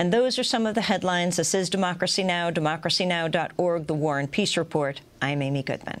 And those are some of the headlines. This is Democracy Now!, democracynow.org, The War and Peace Report. I'm Amy Goodman.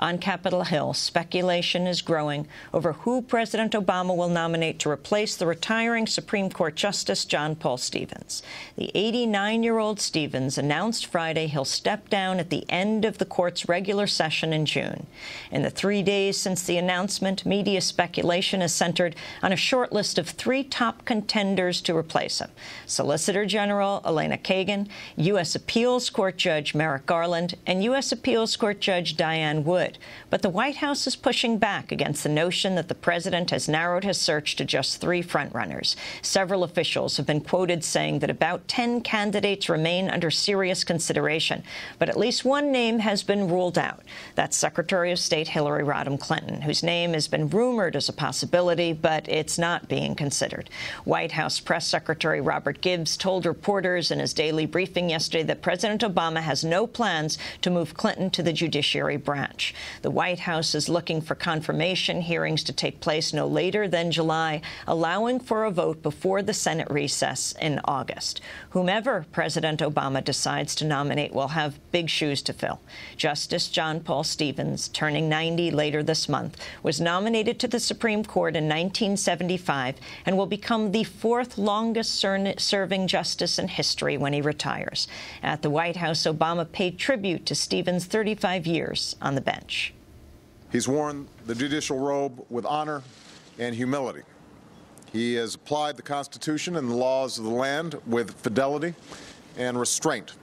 On Capitol Hill, speculation is growing over who President Obama will nominate to replace the retiring Supreme Court Justice John Paul Stevens. The 89-year-old Stevens announced Friday he'll step down at the end of the court's regular session in June. In the three days since the announcement, media speculation is centered on a short list of three top contenders to replace him. Solicitor General Elena Kagan, U.S. Appeals Court Judge Merrick Garland, and U.S. Appeals Court Judge Diane Wood But the White House is pushing back against the notion that the president has narrowed his search to just three frontrunners. Several officials have been quoted saying that about 10 candidates remain under serious consideration, but at least one name has been ruled out. That's Secretary of State Hillary Rodham Clinton, whose name has been rumored as a possibility, but it's not being considered. White House Press Secretary Robert Gibbs told reporters in his daily briefing yesterday that President Obama has no plans to move Clinton to the judiciary branch. The White House is looking for confirmation hearings to take place no later than July, allowing for a vote before the Senate recess in August. Whomever President Obama decides to nominate will have big shoes to fill. Justice John Paul Stevens, turning 90 later this month, was nominated to the Supreme Court in 1975 and will become the fourth longest-serving justice in history when he retires. At the White House, Obama paid tribute to Stevens' 35 years on the bench. He's worn the judicial robe with honor and humility. He has applied the Constitution and the laws of the land with fidelity and restraint.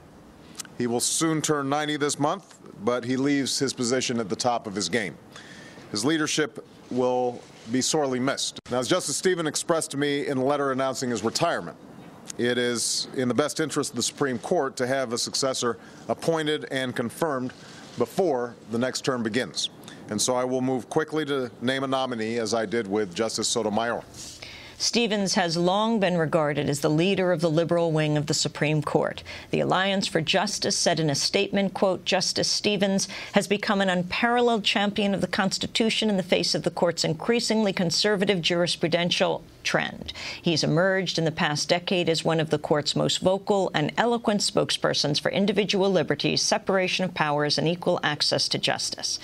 He will soon turn 90 this month, but he leaves his position at the top of his game. His leadership will be sorely missed. Now, as Justice Stephen expressed to me in a letter announcing his retirement, it is in the best interest of the Supreme Court to have a successor appointed and confirmed before the next term begins. And so I will move quickly to name a nominee, as I did with Justice Sotomayor. Stevens has long been regarded as the leader of the liberal wing of the Supreme Court. The Alliance for Justice said in a statement, quote, Justice Stevens has become an unparalleled champion of the Constitution in the face of the court's increasingly conservative jurisprudential trend. He's emerged in the past decade as one of the court's most vocal and eloquent spokespersons for individual liberties, separation of powers, and equal access to justice.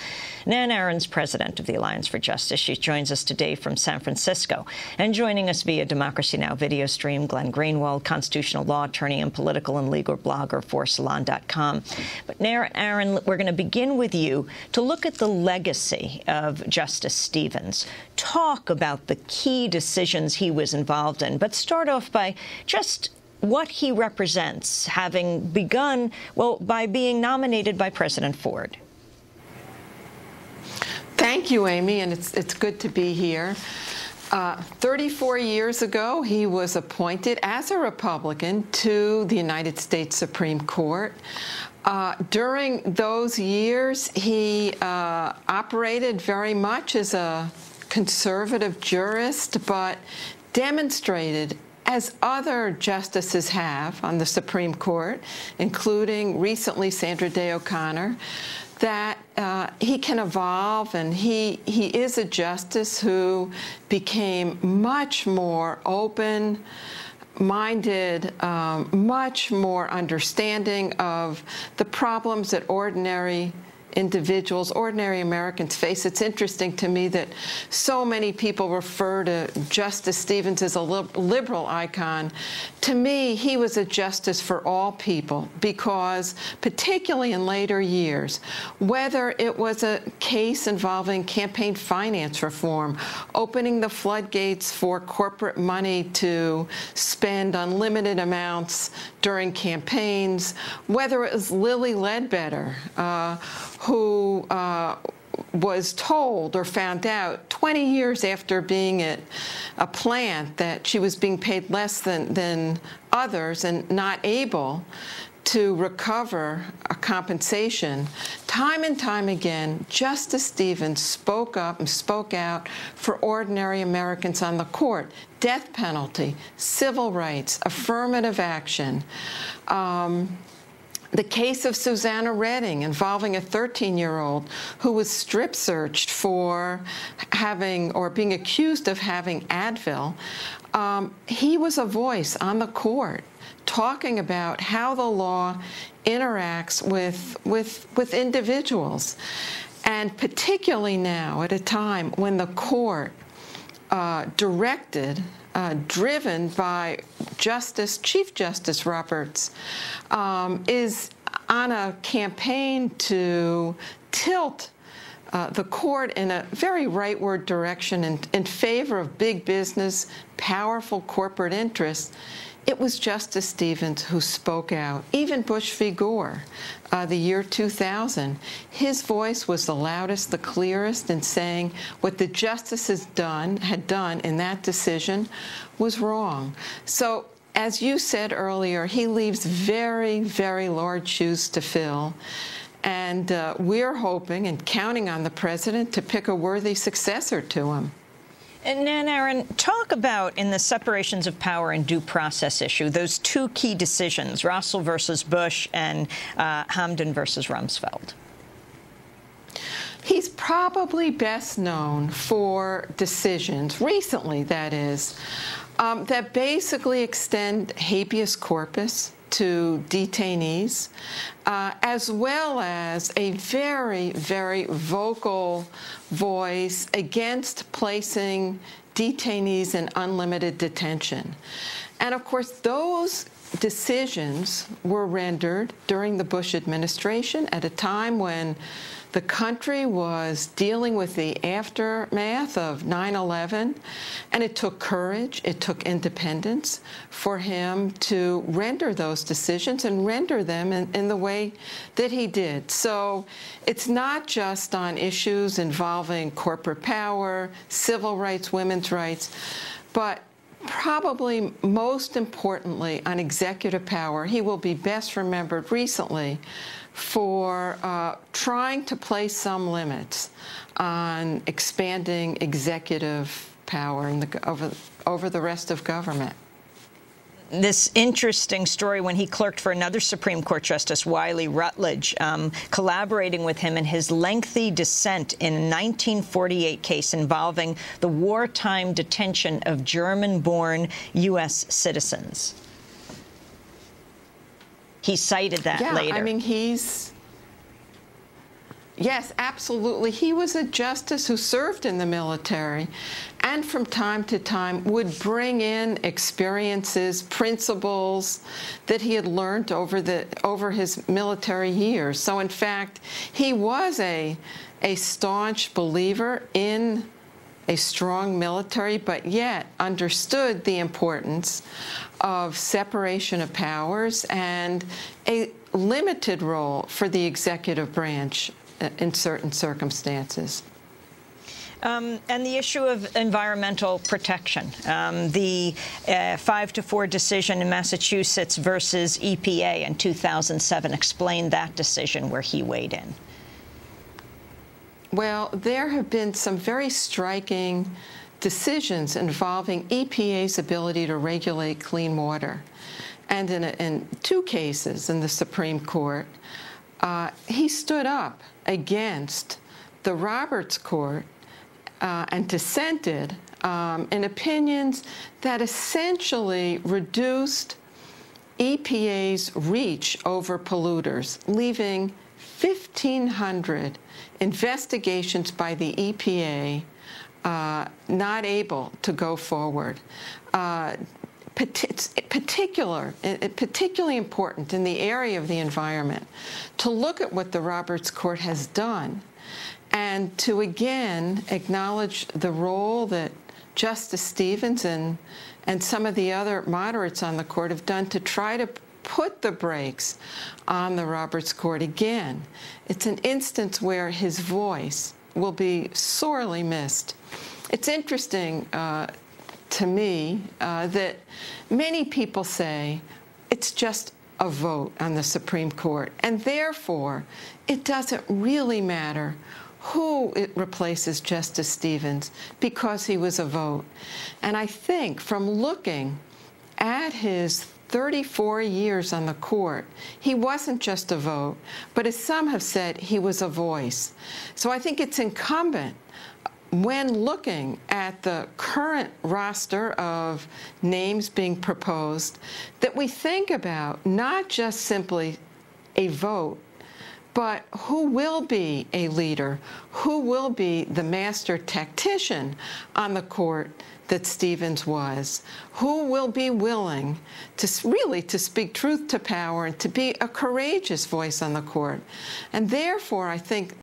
Nan Aron, president of the Alliance for Justice. She joins us today from San Francisco. And joining us via Democracy Now! video stream, Glenn Greenwald, constitutional law attorney and political and legal blogger for Salon.com. But Aron, we're going to begin with you to look at the legacy of Justice Stevens. Talk about the key decisions he was involved in. But start off by just what he represents, having begun, well, by being nominated by President Ford. Thank you, Amy, and it's, it's good to be here. Uh, 34 years ago, he was appointed as a Republican to the United States Supreme Court. Uh, during those years, he uh, operated very much as a conservative jurist, but demonstrated as other justices have on the Supreme Court, including recently Sandra Day O'Connor, that uh, he can evolve and he, he is a justice who became much more open, minded, um, much more understanding of the problems that ordinary individuals, ordinary Americans face. It's interesting to me that so many people refer to Justice Stevens as a liberal icon. To me, he was a justice for all people because, particularly in later years, whether it was a case involving campaign finance reform, opening the floodgates for corporate money to spend unlimited amounts during campaigns, whether it was Lilly Ledbetter, uh, who uh, was told or found out 20 years after being at a plant that she was being paid less than, than others and not able to recover a compensation, time and time again, Justice Stevens spoke up and spoke out for ordinary Americans on the court. Death penalty, civil rights, affirmative action. Um, the case of Savana Redding involving a 13 year old who was strip searched for having or being accused of having Advil. Um, he was a voice on the court talking about how the law interacts with, with, with individuals. And particularly now, at a time when the court uh, directed uh, driven by Justice Chief Justice Roberts um, is on a campaign to tilt uh, the court in a very rightward direction in, in favor of big business, powerful corporate interests it was Justice Stevens who spoke out. Even Bush v. Gore, uh, the year 2000, his voice was the loudest, the clearest in saying what the justices done had done in that decision was wrong. So, as you said earlier, he leaves very, very large shoes to fill. And uh, we're hoping and counting on the president to pick a worthy successor to him. And then, Aron, talk about in the separations of power and due process issue those two key decisions: Rasul versus Bush and uh, Hamdan versus Rumsfeld. He's probably best known for decisions, recently that is, um, that basically extend habeas corpus to detainees, uh, as well as a very, very vocal voice against placing detainees in unlimited detention. And of course, those decisions were rendered during the Bush administration at a time when the country was dealing with the aftermath of 9 11, and it took courage, it took independence for him to render those decisions and render them in, in the way that he did. So it's not just on issues involving corporate power, civil rights, women's rights, but probably most importantly on executive power, he will be best remembered recently for uh, trying to place some limits on expanding executive power the, over, over the rest of government this interesting story when he clerked for another Supreme Court Justice, Wiley Rutledge, um, collaborating with him in his lengthy dissent in a 1948 case involving the wartime detention of German-born U.S. citizens. He cited that yeah, later. I mean, he's. Yes, absolutely. He was a justice who served in the military and from time to time would bring in experiences, principles that he had learned over, the, over his military years. So, in fact, he was a, a staunch believer in a strong military, but yet understood the importance of separation of powers and a limited role for the executive branch in certain circumstances. Um, and the issue of environmental protection. Um, the uh, five to four decision in Massachusetts versus EPA in 2007 explained that decision where he weighed in. Well, there have been some very striking decisions involving EPA's ability to regulate clean water. And in, a, in two cases in the Supreme Court, uh, he stood up against the Roberts Court uh, and dissented um, in opinions that essentially reduced EPA's reach over polluters, leaving 1,500 investigations by the EPA uh, not able to go forward. Uh, particular, particularly important in the area of the environment, to look at what the Roberts Court has done and to again acknowledge the role that Justice Stevens and, and some of the other moderates on the court have done to try to put the brakes on the Roberts Court again. It's an instance where his voice will be sorely missed. It's interesting uh, to me uh, that many people say it's just a vote on the Supreme Court, and therefore it doesn't really matter who it replaces Justice Stevens because he was a vote. And I think from looking at his 34 years on the court, he wasn't just a vote, but as some have said, he was a voice. So I think it's incumbent when looking at the current roster of names being proposed that we think about not just simply a vote, but who will be a leader? Who will be the master tactician on the court that Stevens was? Who will be willing to really to speak truth to power and to be a courageous voice on the court? And therefore, I think